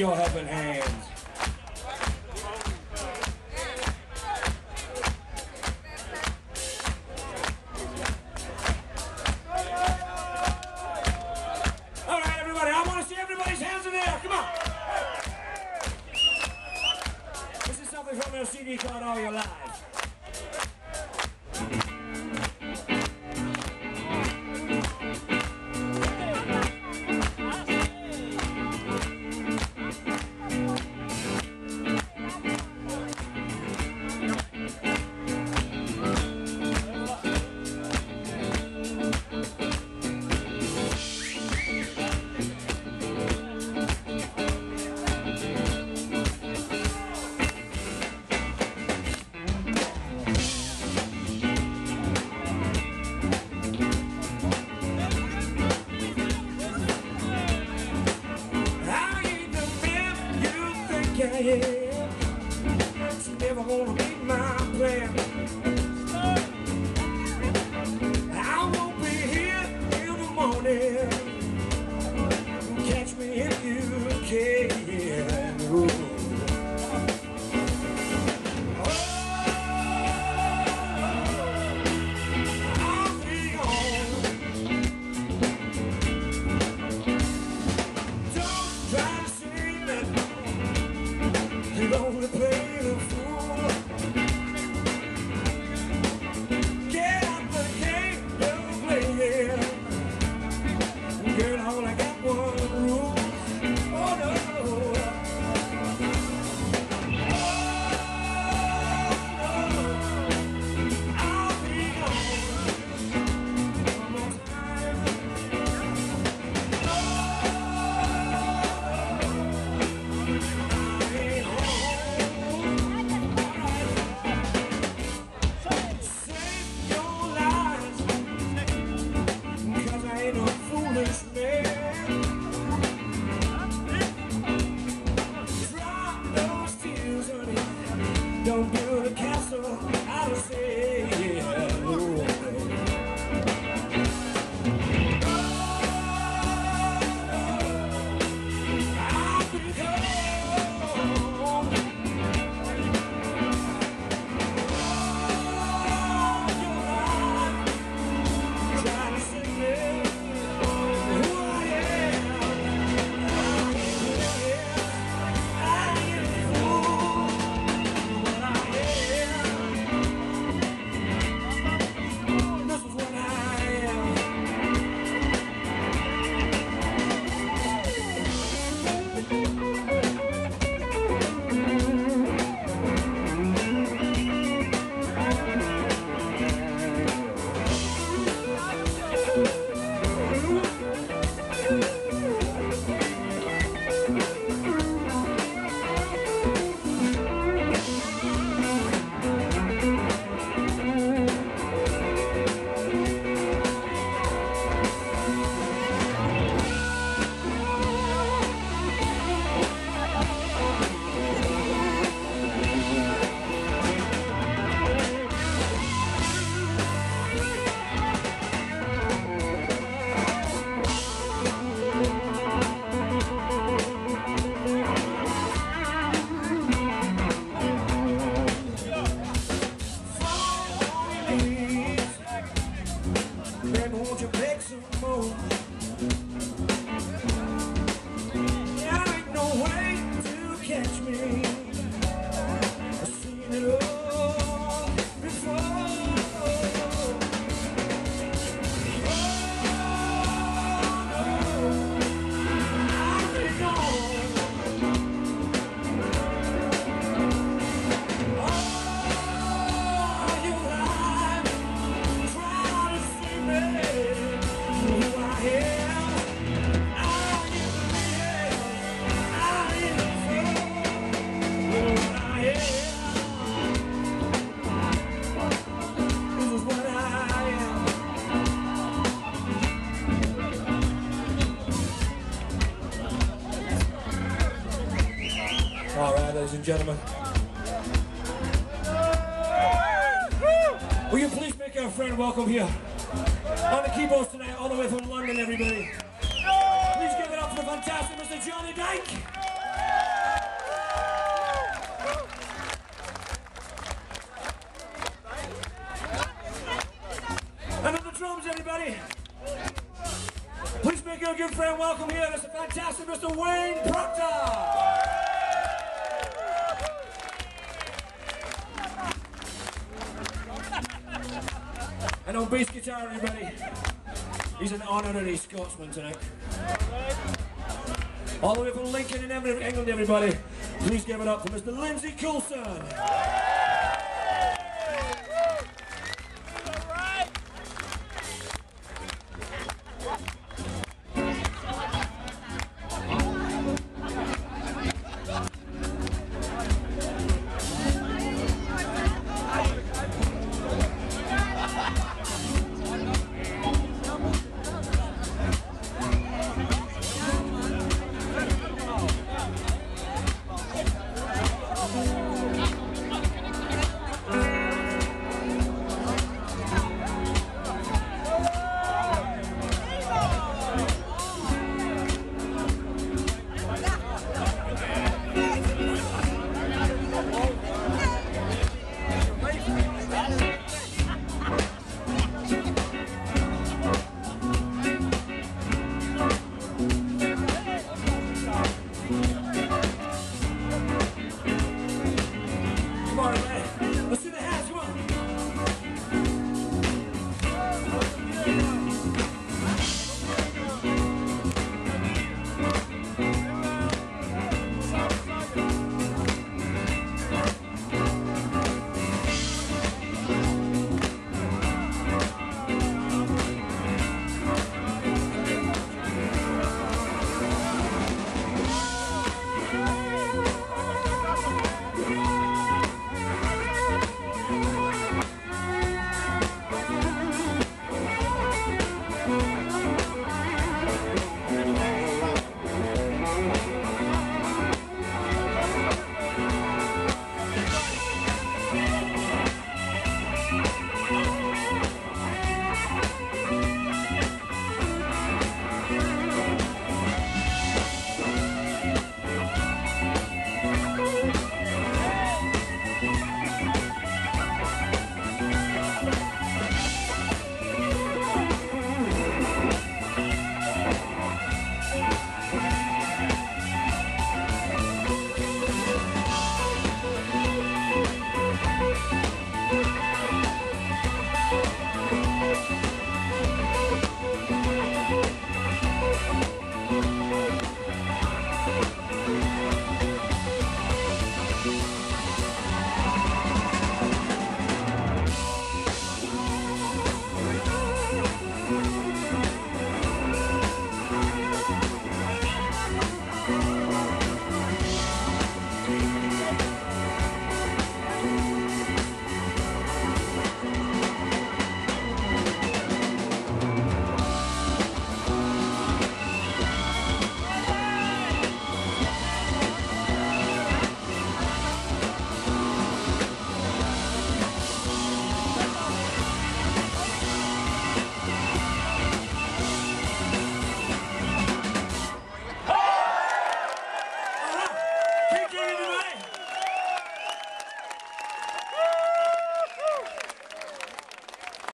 your helping hands. All right, everybody. I want to see everybody's hands in. Come on. This is something from CD called All Your Life. knees. Baby, won't you make some more? All right, ladies and gentlemen. Will you please make our friend welcome here? On the keyboards tonight, all the way from London, everybody. Please give it up for the fantastic Mr. Johnny Dyke. Please make your good friend welcome here. This is fantastic Mr. Wayne Proctor. Bass guitar, everybody, he's an honorary Scotsman tonight. All the way from Lincoln in England, everybody, please give it up for Mr. Lindsay Coulson.